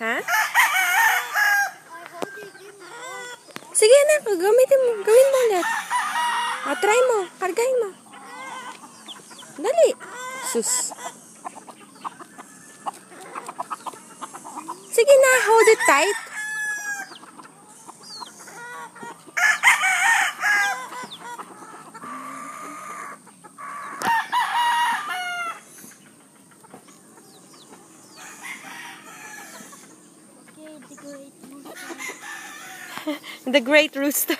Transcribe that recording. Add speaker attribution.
Speaker 1: ha? Sige na, gamitin mo. Gawin mo ulit. O, try mo. Kargahin mo. Dali. Sus. Sige na, hold it tight.
Speaker 2: the great
Speaker 1: rooster.